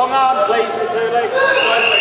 Long arm, please, Missouli.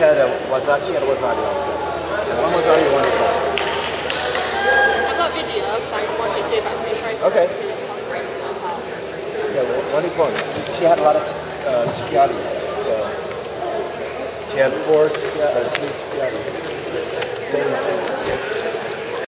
Had a Wasachi and a Wasabi also. And one Wasabi, one Nicole. I got video, so I can watch it too, but I'm pretty sure it's Okay. it's really fun. Yeah, well, one Nicole. She had a lot of uh, so she had four Tsukiyatis. Uh.